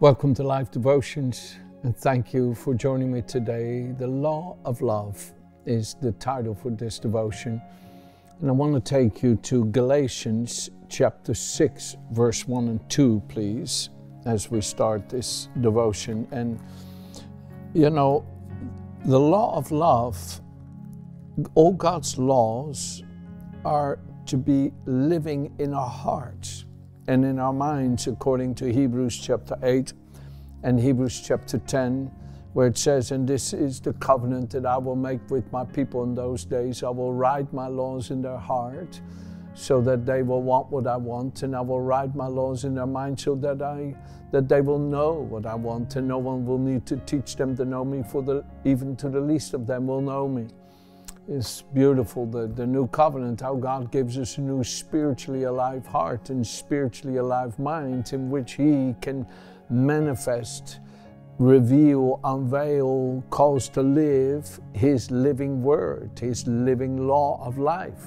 Welcome to Life Devotions, and thank you for joining me today. The Law of Love is the title for this devotion, and I want to take you to Galatians chapter 6, verse 1 and 2, please, as we start this devotion. And you know, the law of love, all God's laws are to be living in our hearts and in our minds, according to Hebrews chapter 8 and Hebrews chapter 10, where it says, And this is the covenant that I will make with my people in those days. I will write my laws in their heart so that they will want what I want, and I will write my laws in their mind so that I that they will know what I want, and no one will need to teach them to know me, for the even to the least of them will know me. It's beautiful, the, the new covenant, how God gives us a new spiritually alive heart and spiritually alive mind in which He can manifest, reveal, unveil, cause to live His living word, His living law of life.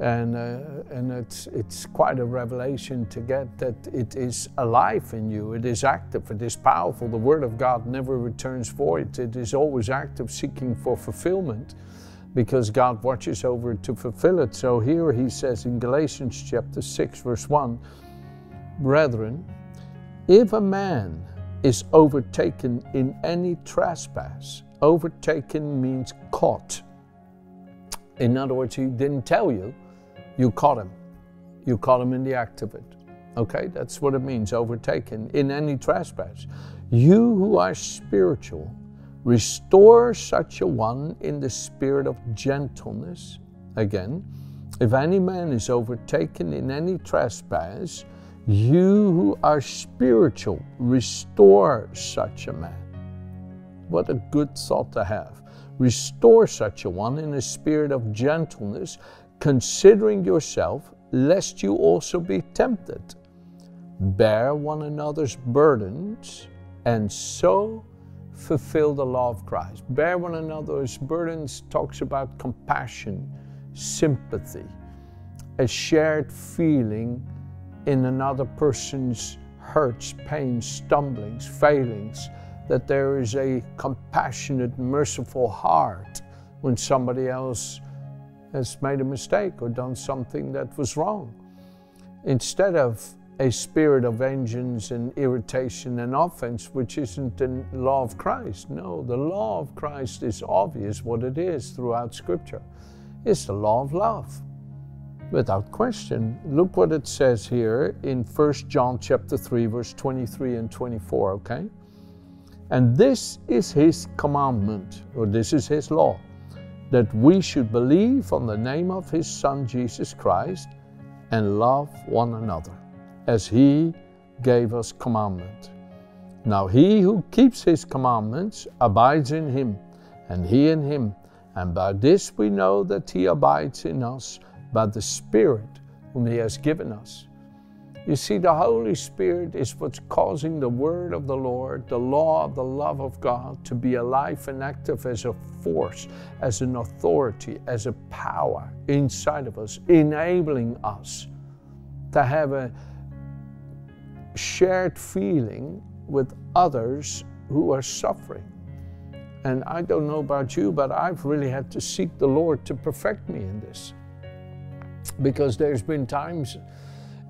And, uh, and it's, it's quite a revelation to get that it is alive in you. It is active, it is powerful. The Word of God never returns void, it is always active, seeking for fulfillment because God watches over it to fulfill it. So here he says in Galatians chapter 6, verse 1 Brethren, if a man is overtaken in any trespass, overtaken means caught. In other words, he didn't tell you, you caught him. You caught him in the act of it. Okay, that's what it means, overtaken in any trespass. You who are spiritual, Restore such a one in the spirit of gentleness. Again, if any man is overtaken in any trespass, you who are spiritual, restore such a man. What a good thought to have. Restore such a one in a spirit of gentleness, considering yourself, lest you also be tempted. Bear one another's burdens, and so fulfill the law of Christ. Bear one another's burdens talks about compassion, sympathy, a shared feeling in another person's hurts, pains, stumblings, failings, that there is a compassionate, merciful heart when somebody else has made a mistake or done something that was wrong. Instead of a spirit of vengeance and irritation and offense, which isn't the law of Christ. No, the law of Christ is obvious what it is throughout Scripture. It's the law of love. Without question. Look what it says here in 1 John chapter 3, verse 23 and 24, okay? And this is his commandment, or this is his law, that we should believe on the name of his Son Jesus Christ and love one another as he gave us commandment. Now he who keeps his commandments abides in him, and he in him. And by this we know that he abides in us by the Spirit whom he has given us. You see, the Holy Spirit is what's causing the word of the Lord, the law of the love of God, to be alive and active as a force, as an authority, as a power inside of us, enabling us to have a, shared feeling with others who are suffering. And I don't know about you, but I've really had to seek the Lord to perfect me in this. Because there's been times,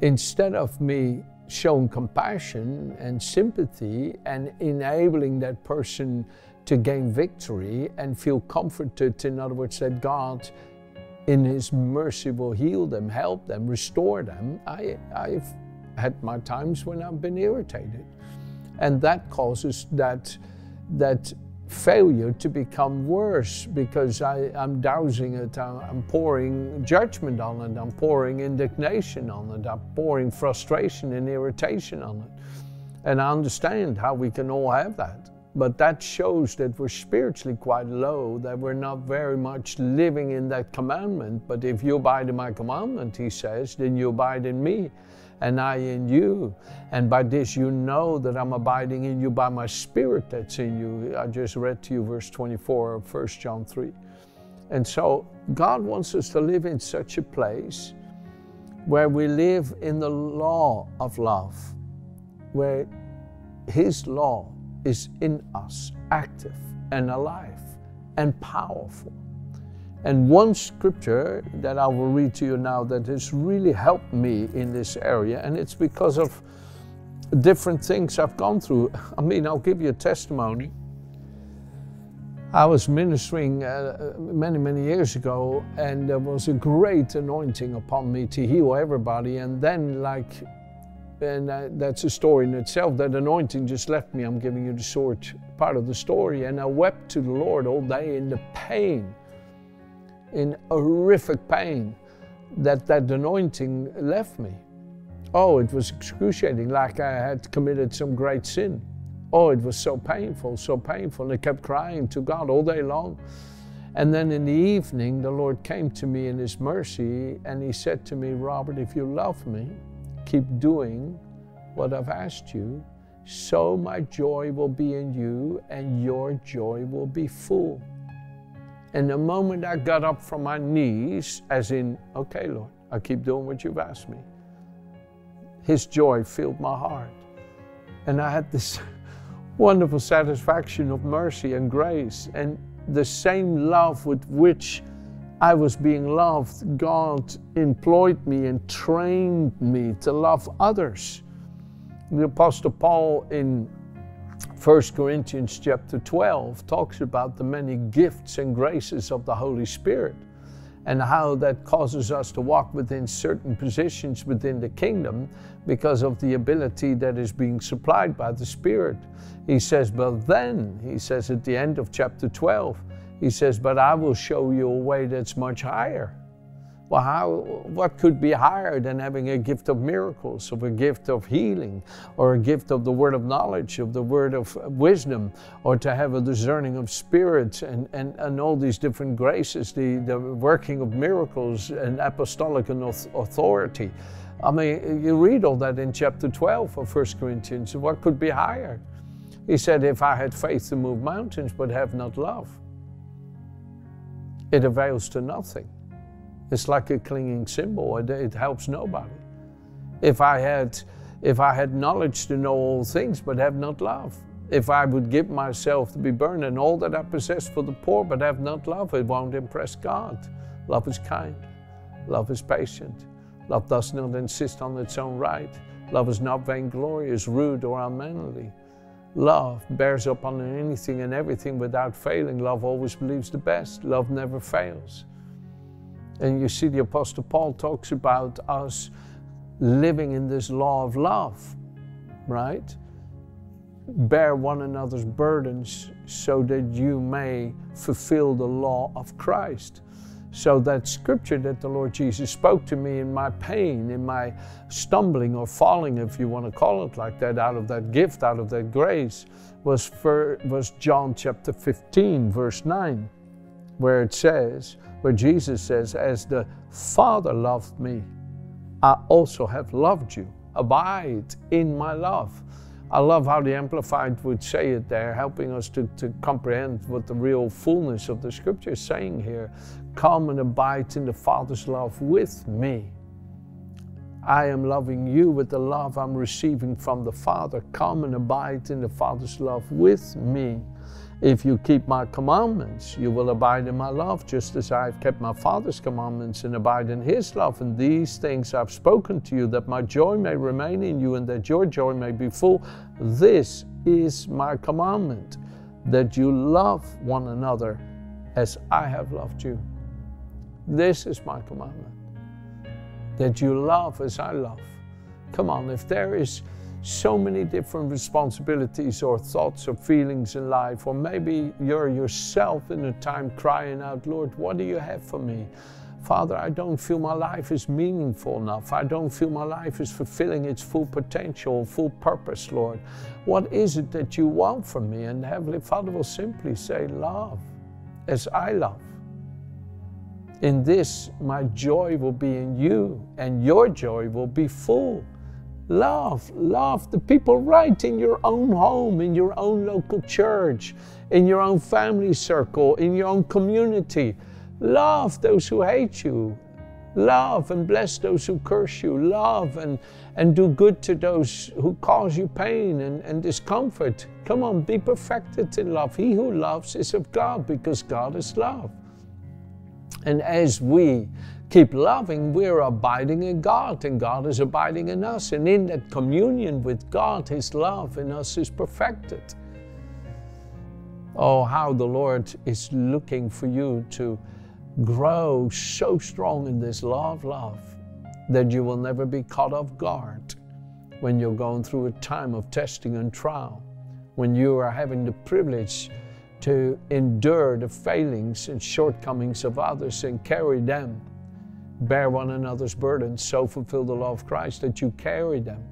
instead of me showing compassion and sympathy and enabling that person to gain victory and feel comforted, in other words, that God in His mercy will heal them, help them, restore them, I, I've had my times when I've been irritated. And that causes that, that failure to become worse because I, am dousing it, I'm pouring judgment on it, I'm pouring indignation on it, I'm pouring frustration and irritation on it. And I understand how we can all have that. But that shows that we're spiritually quite low, that we're not very much living in that commandment. But if you abide in my commandment, he says, then you abide in me and I in you. And by this you know that I'm abiding in you by my spirit that's in you. I just read to you verse 24 of 1 John 3. And so God wants us to live in such a place where we live in the law of love, where His law is in us, active and alive and powerful. And one scripture that I will read to you now that has really helped me in this area, and it's because of different things I've gone through. I mean, I'll give you a testimony. I was ministering uh, many, many years ago, and there was a great anointing upon me to heal everybody. And then, like, and uh, that's a story in itself. That anointing just left me. I'm giving you the short part of the story. And I wept to the Lord all day in the pain, in horrific pain, that that anointing left me. Oh, it was excruciating, like I had committed some great sin. Oh, it was so painful, so painful. And I kept crying to God all day long. And then in the evening, the Lord came to me in His mercy and He said to me, Robert, if you love me, keep doing what I've asked you, so my joy will be in you and your joy will be full. And the moment I got up from my knees, as in, okay, Lord, I keep doing what you've asked me, His joy filled my heart. And I had this wonderful satisfaction of mercy and grace. And the same love with which I was being loved, God employed me and trained me to love others. The Apostle Paul in 1 Corinthians chapter 12 talks about the many gifts and graces of the Holy Spirit and how that causes us to walk within certain positions within the kingdom because of the ability that is being supplied by the Spirit. He says, But then, he says at the end of chapter 12, he says, But I will show you a way that's much higher. Well, how, what could be higher than having a gift of miracles, of a gift of healing, or a gift of the word of knowledge, of the word of wisdom, or to have a discerning of spirits and, and, and all these different graces, the, the working of miracles and apostolic and authority? I mean, you read all that in chapter 12 of 1 Corinthians. What could be higher? He said, If I had faith to move mountains but have not love, it avails to nothing. It's like a clinging cymbal. It, it helps nobody. If I had, if I had knowledge to know all things, but have not love, if I would give myself to be burned and all that I possess for the poor, but have not love, it won't impress God. Love is kind. Love is patient. Love does not insist on its own right. Love is not vainglorious, rude, or unmanly. Love bears up on anything and everything without failing. Love always believes the best. Love never fails. And you see, the Apostle Paul talks about us living in this law of love, right? Bear one another's burdens so that you may fulfill the law of Christ. So that scripture that the Lord Jesus spoke to me in my pain, in my stumbling or falling, if you want to call it like that, out of that gift, out of that grace, was, for, was John chapter 15, verse 9, where it says, where Jesus says, As the Father loved me, I also have loved you. Abide in my love. I love how the Amplified would say it there, helping us to, to comprehend what the real fullness of the scripture is saying here. Come and abide in the Father's love with me. I am loving you with the love I'm receiving from the Father. Come and abide in the Father's love with me. If you keep my commandments, you will abide in my love, just as I have kept my Father's commandments and abide in his love. And these things I've spoken to you, that my joy may remain in you and that your joy may be full. This is my commandment, that you love one another as I have loved you. This is my commandment, that you love as I love. Come on, if there is so many different responsibilities or thoughts or feelings in life, or maybe you're yourself in a time crying out, Lord, what do you have for me? Father, I don't feel my life is meaningful enough. I don't feel my life is fulfilling its full potential, full purpose, Lord. What is it that you want from me? And Heavenly Father will simply say, Love as I love. In this, my joy will be in you, and your joy will be full. Love, love the people right in your own home, in your own local church, in your own family circle, in your own community. Love those who hate you. Love and bless those who curse you. Love and, and do good to those who cause you pain and, and discomfort. Come on, be perfected in love. He who loves is of God because God is love. And as we keep loving, we're abiding in God and God is abiding in us. And in that communion with God, His love in us is perfected. Oh, how the Lord is looking for you to grow so strong in this of love that you will never be caught off guard when you're going through a time of testing and trial, when you are having the privilege to endure the failings and shortcomings of others and carry them, bear one another's burdens, so fulfill the law of Christ that you carry them.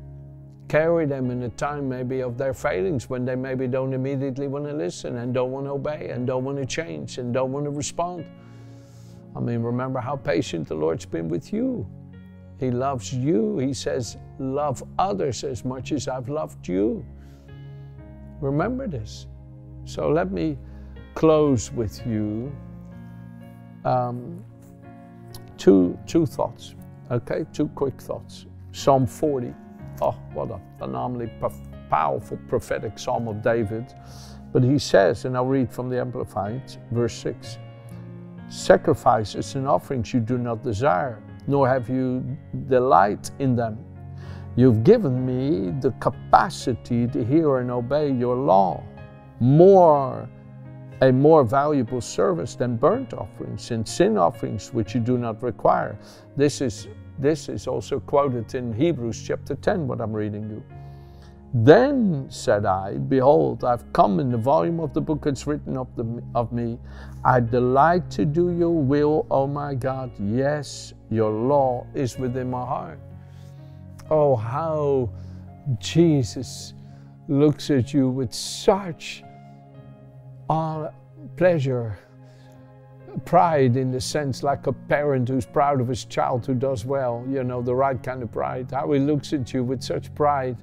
Carry them in a time maybe of their failings when they maybe don't immediately want to listen and don't want to obey and don't want to change and don't want to respond. I mean, remember how patient the Lord's been with you. He loves you. He says, Love others as much as I've loved you. Remember this. So let me close with you um, two, two thoughts, okay? Two quick thoughts. Psalm 40. Oh, what a phenomenally powerful prophetic psalm of David. But he says, and I'll read from the Amplified, verse 6 Sacrifices and offerings you do not desire, nor have you delight in them. You've given me the capacity to hear and obey your law, more a more valuable service than burnt offerings and sin offerings which you do not require. This is this is also quoted in Hebrews chapter 10, what I'm reading you. Then said I, Behold, I've come in the volume of the book it's written of, the, of me. I delight to do your will, O my God. Yes, your law is within my heart. Oh, how Jesus looks at you with such uh, pleasure, pride in the sense like a parent who's proud of his child who does well, you know, the right kind of pride. How he looks at you with such pride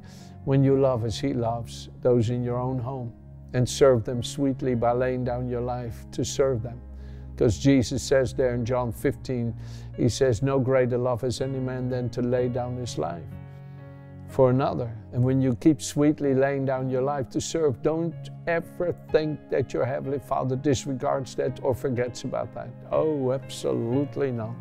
when you love as He loves those in your own home and serve them sweetly by laying down your life to serve them. Because Jesus says there in John 15, He says, No greater love has any man than to lay down his life for another. And when you keep sweetly laying down your life to serve, don't ever think that your Heavenly Father disregards that or forgets about that. Oh, absolutely not.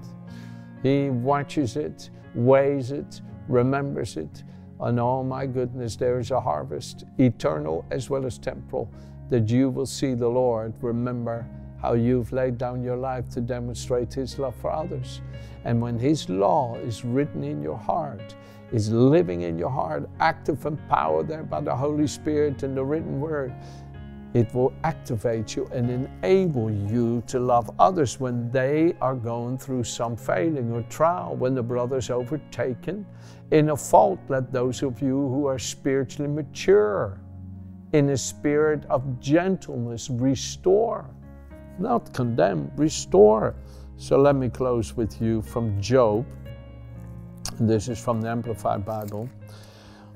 He watches it, weighs it, remembers it, and oh my goodness, there is a harvest, eternal as well as temporal, that you will see the Lord. Remember how you've laid down your life to demonstrate His love for others. And when His law is written in your heart, is living in your heart, active and power there by the Holy Spirit and the written word, it will activate you and enable you to love others when they are going through some failing or trial, when the brother's overtaken in a fault. Let those of you who are spiritually mature in a spirit of gentleness restore, not condemn, restore. So let me close with you from Job. This is from the Amplified Bible.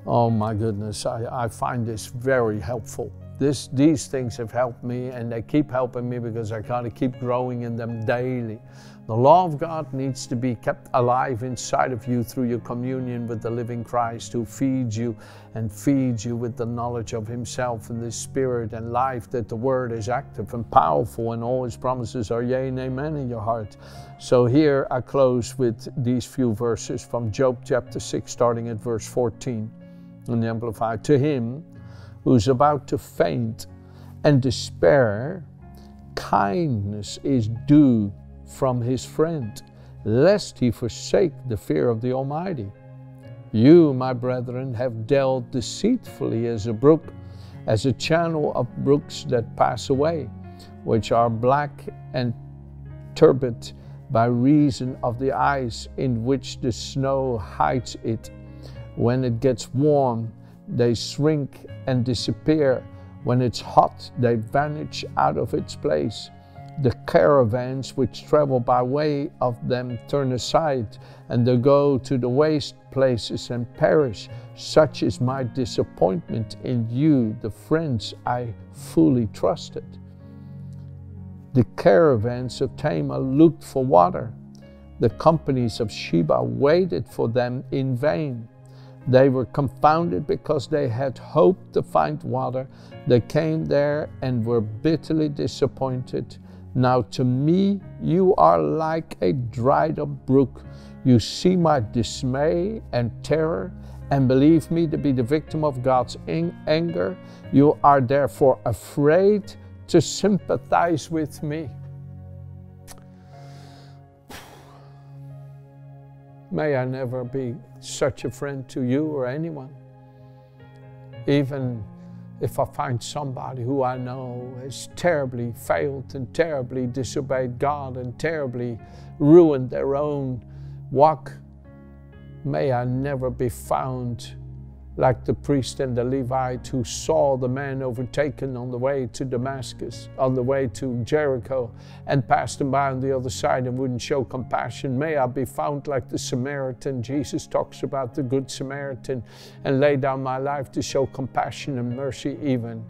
Oh my goodness, I, I find this very helpful. This, these things have helped me and they keep helping me because I kind of keep growing in them daily. The law of God needs to be kept alive inside of you through your communion with the living Christ who feeds you and feeds you with the knowledge of Himself and the Spirit and life, that the Word is active and powerful and all His promises are yea and amen in your heart. So here I close with these few verses from Job chapter 6, starting at verse 14 in the Amplified. To him who's about to faint and despair, kindness is due from his friend, lest he forsake the fear of the Almighty. You, my brethren, have dealt deceitfully as a brook, as a channel of brooks that pass away, which are black and turbid by reason of the ice in which the snow hides it. When it gets warm, they shrink and disappear. When it's hot, they vanish out of its place. The caravans which travel by way of them turn aside, and they go to the waste places and perish. Such is my disappointment in you, the friends I fully trusted. The caravans of Tema looked for water, The companies of Sheba waited for them in vain. They were confounded because they had hoped to find water. They came there and were bitterly disappointed. Now to me you are like a dried up brook. You see my dismay and terror and believe me to be the victim of God's anger. You are therefore afraid to sympathize with me. May I never be such a friend to you or anyone. Even if I find somebody who I know has terribly failed and terribly disobeyed God and terribly ruined their own walk, may I never be found like the priest and the Levite who saw the man overtaken on the way to Damascus, on the way to Jericho, and passed him by on the other side and wouldn't show compassion. May I be found like the Samaritan. Jesus talks about the Good Samaritan and lay down my life to show compassion and mercy even,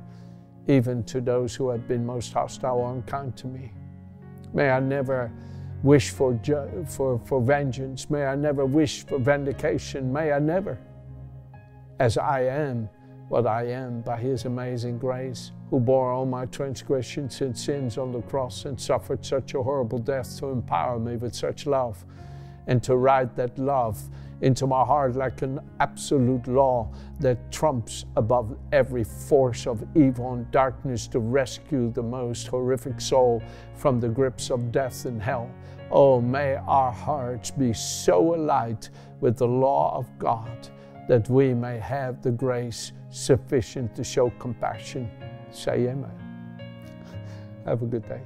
even to those who have been most hostile or unkind to me. May I never wish for, for, for vengeance. May I never wish for vindication. May I never as I am what I am by His amazing grace, who bore all my transgressions and sins on the cross and suffered such a horrible death to empower me with such love and to write that love into my heart like an absolute law that trumps above every force of evil and darkness to rescue the most horrific soul from the grips of death and hell. Oh, may our hearts be so alight with the law of God that we may have the grace sufficient to show compassion. Say amen. Have a good day.